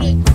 about it.